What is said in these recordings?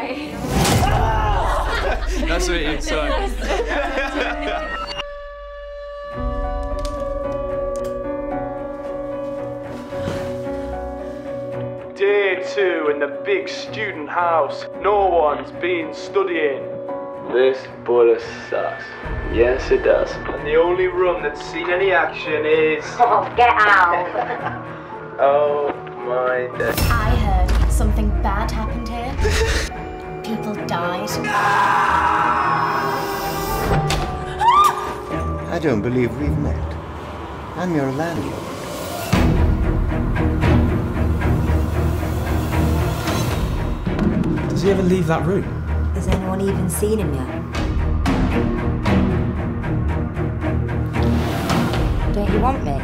Day two in the big student house. No one's been studying. This butter sucks. Yes, it does. And the only room that's seen any action is. Oh, get out. Oh my day. I heard something bad happened here. People. I don't believe we've met. I'm your landlord. Does he ever leave that room? Has anyone even seen him yet? Don't you want me?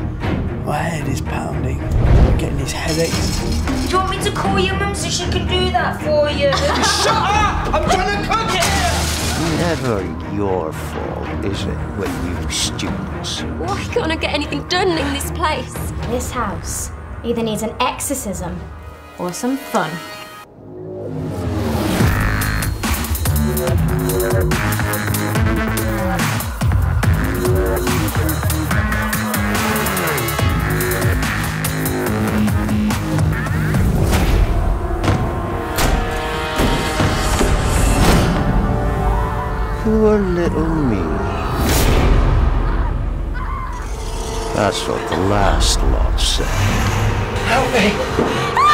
My head is pounding. I'm getting these headaches. Do you want me to call your mum so she can do that for you? Shut up! Never your fault, is it, with you students? Why can't I get anything done in this place? This house either needs an exorcism or some fun. Poor little me. That's what the last lot said. Help me!